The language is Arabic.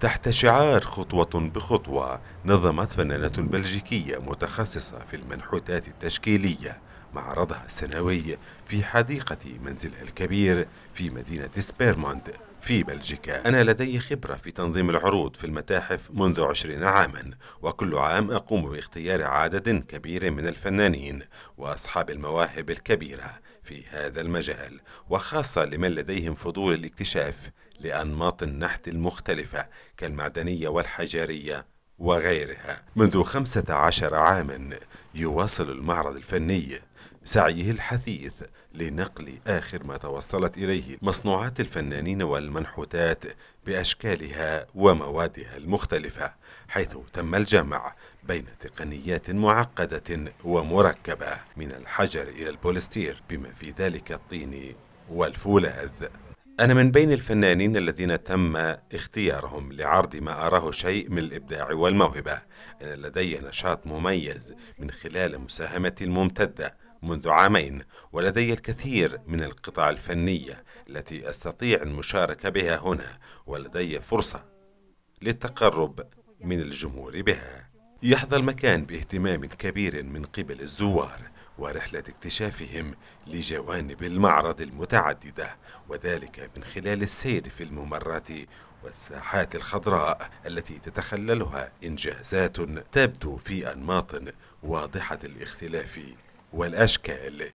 تحت شعار خطوة بخطوة نظمت فنانة بلجيكية متخصصة في المنحوتات التشكيلية معرضها السنوي في حديقة منزلها الكبير في مدينة سبيرموند في بلجيكا. أنا لدي خبرة في تنظيم العروض في المتاحف منذ عشرين عاما وكل عام أقوم باختيار عدد كبير من الفنانين وأصحاب المواهب الكبيرة في هذا المجال وخاصة لمن لديهم فضول الاكتشاف لأنماط النحت المختلفة كالمعدنية والحجرية. وغيرها. منذ خمسة عشر عاما يواصل المعرض الفني سعيه الحثيث لنقل آخر ما توصلت إليه مصنوعات الفنانين والمنحوتات بأشكالها وموادها المختلفة حيث تم الجمع بين تقنيات معقدة ومركبة من الحجر إلى البوليستير بما في ذلك الطين والفولاذ. أنا من بين الفنانين الذين تم اختيارهم لعرض ما أراه شيء من الإبداع والموهبة. أنا لدي نشاط مميز من خلال مساهمتي الممتدة منذ عامين ولدي الكثير من القطع الفنية التي أستطيع المشاركة بها هنا ولدي فرصة للتقرب من الجمهور بها. يحظى المكان باهتمام كبير من قبل الزوار ورحلة اكتشافهم لجوانب المعرض المتعددة وذلك من خلال السير في الممرات والساحات الخضراء التي تتخللها إنجازات تبدو في أنماط واضحة الاختلاف والأشكال.